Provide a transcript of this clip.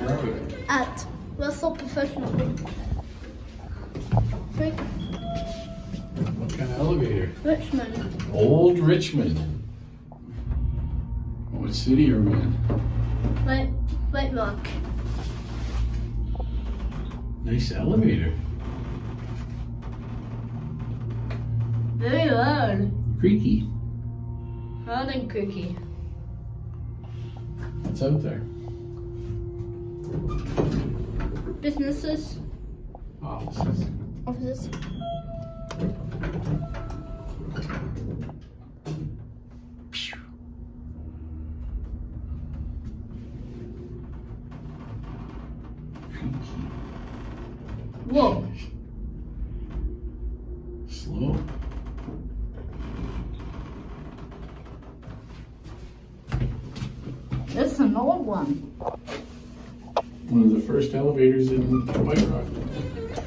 are we? At Russell Professional. Rick, What kind of elevator? Richmond. Old Richmond. What city are we in? White, White Rock. Nice elevator. Very loud. Creaky. Loud and creaky. What's out there? Businesses, Offices. offices. Whoa. Slow. This is an old one. One of the first elevators in White Rock.